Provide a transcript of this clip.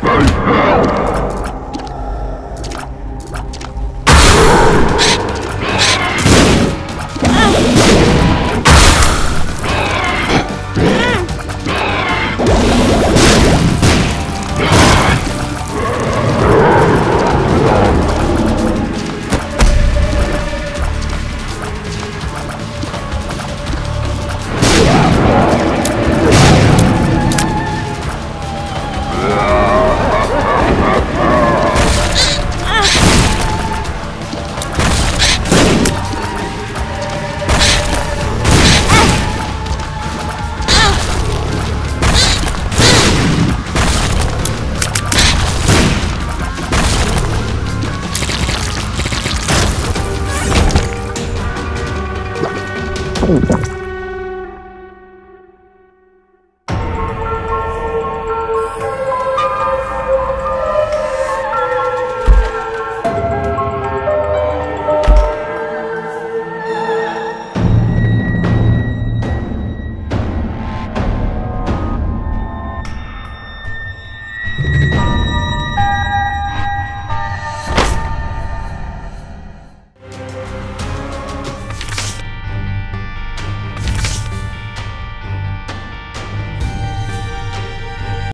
Take Hell! Thank.